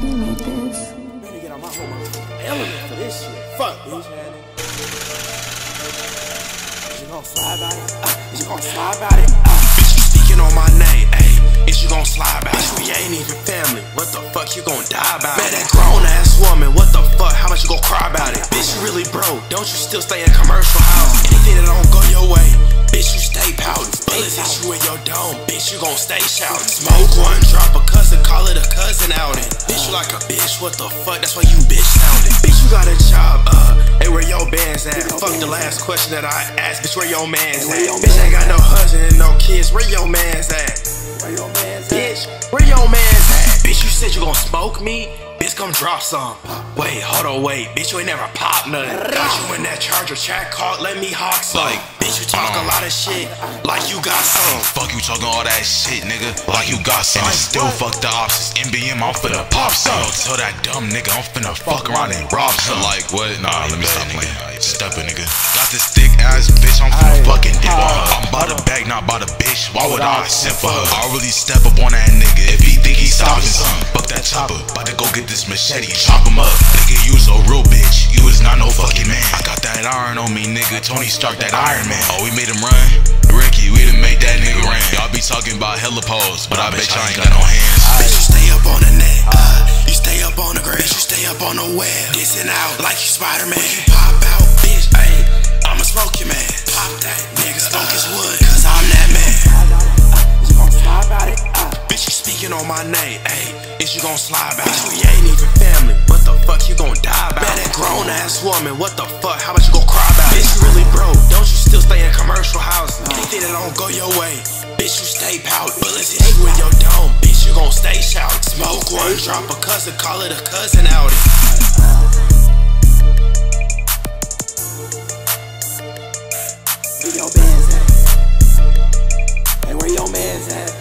Daddy made this. Bitch. Is you gon' slide about it? Uh, is you gon' slide about it? Uh, bitch, you speaking on my name, ayy. Is you gon' slide about it? Bitch, We ain't even family. What the fuck you gon' die about? it? Man, that grown ass woman. What the fuck? How much you gon' cry about it? Bitch, you really broke. Don't you still stay in commercial house? Anything that don't go, Bitch, you gon' stay shouting. Smoke one, drop a cousin, call it a cousin outing. Bitch, you like a bitch, what the fuck? That's why you bitch sounding. Bitch, you got a job, uh, hey, where your bands at? Fuck the last question that I asked, bitch, where your man's at? Bitch, ain't got no husband and no kids, where your man's at? Where your man's at? Bitch, where said you gon' smoke me? Bitch, come drop some. Wait, hold on, wait. Bitch, you ain't never pop nothing. Got you in that charger chat call, let me hawk some. Like, bitch, you talk a uh. lot of shit like you got some. Fuck you talking all that shit, nigga. Like you got some. And still fuck the ops. It's MBM, I'm finna pop some. Tell that dumb nigga I'm finna fuck around and rob some. Like what? Nah, let me stop playing. Step it, nigga. Got this thick ass bitch, I'm finna fucking dip on her. I'm by the bag, not by the bitch. Why would I sip for her? I really step up on that nigga if he think he stopping something. Fuck that chopper. About to go get this machete, chop him up. Nigga, you a real bitch. You was not no fucking man. I got that iron on me, nigga. Tony Stark, that Iron Man. Oh, we made him run. Ricky, we done made that nigga ran. Y'all be talking about hella pose, but I bet y'all ain't got no hands. Bitch, you stay up on the net. Uh, you stay up on the grid. Bitch, you stay up on the web. Dissing out like you Spider Man. You pop out, mention on my name, hey, is you gon' slide back? Bitch, we ain't even family, what the fuck you gon' die about? Man, that grown ass woman, what the fuck, how about you gon' cry about? Bitch, you really broke, don't you still stay in commercial housing? Anything that don't go your way, bitch, you stay pouted. Bullets hit you in your dome, bitch, you gon' stay shout. Smoke one, drop a cousin, call it a cousin outing. Where your man's at? Hey, where your man's at?